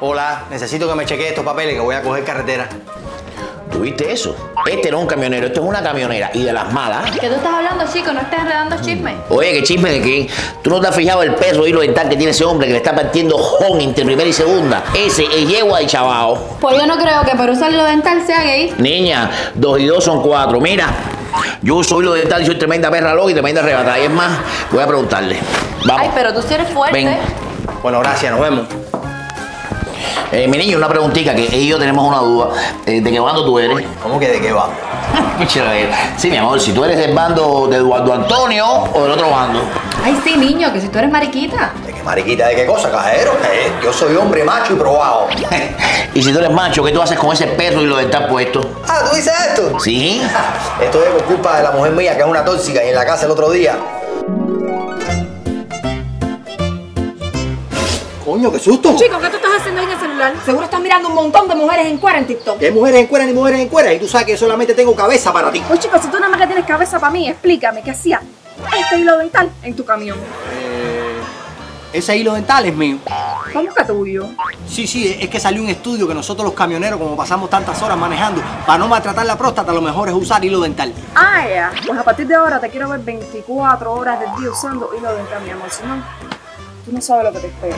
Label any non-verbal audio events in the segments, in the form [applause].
Hola, necesito que me chequee estos papeles que voy a coger carretera. ¿Tuviste eso? Este no es un camionero, esto es una camionera y de las malas. ¿Qué tú estás hablando, chico? No estés enredando chisme. Oye, ¿qué chisme de qué? ¿Tú no te has fijado el perro hilo dental que tiene ese hombre que le está partiendo jón entre primera y segunda? Ese es yegua y chavao. Pues yo no creo que por usar hilo dental sea gay. Niña, dos y dos son cuatro. Mira, yo uso hilo dental y soy tremenda perra loca y tremenda arrebatada. Y es más, voy a preguntarle. Vamos. Ay, pero tú sí eres fuerte. Ven. Bueno, gracias, nos vemos. Eh, mi niño, una preguntita que ella y yo tenemos una duda. Eh, ¿De qué bando tú eres? ¿Cómo que de qué? Qué [laughs] chévere. Sí, mi amor, si tú eres del bando de Eduardo Antonio o del otro bando. Ay, sí, niño, que si tú eres mariquita. ¿De qué mariquita? ¿De qué cosa, cajero? Eh, yo soy hombre macho y probado. [laughs] y si tú eres macho, ¿qué tú haces con ese perro y lo dental puesto? Ah, ¿tú dices esto? Sí. [laughs] Esto es por culpa de la mujer mía, que es una tóxica, y en la casa el otro día. Coño, qué susto. Chico, ¿qué tú estás haciendo ahí en el celular? Seguro estás mirando un montón de mujeres en cuera en TikTok. ¿Qué mujeres en cuera ni mujeres en cuera? Y tú sabes que solamente tengo cabeza para ti. Oye, chicos, si tú nada más que tienes cabeza para mí, explícame qué hacía este hilo dental en tu camión. Ese hilo dental es mío. ¿Cómo que tuyo? Sí, sí, es que salió un estudio que nosotros los camioneros, como pasamos tantas horas manejando, para no maltratar la próstata, lo mejor es usar hilo dental. Ah, ya. Pues a partir de ahora te quiero ver 24 horas del día usando hilo dental, mi amor. Si no, tú no sabes lo que te espera.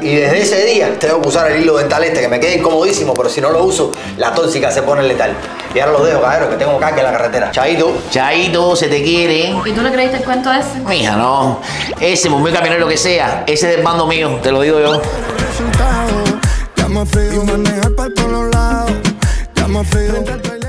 Y desde ese día tengo que usar el hilo dental este, que me queda incomodísimo, pero si no lo uso, la tóxica se pone letal. Y ahora lo dejo, cajero, que tengo caca en la carretera. Chaito. Chaito, se te quiere. ¿Y tú le creíste el cuento ese? Mija, no. Ese, muy camionero que sea, ese es del bando mío, te lo digo yo. frío manejar para todos lados. Llama frío.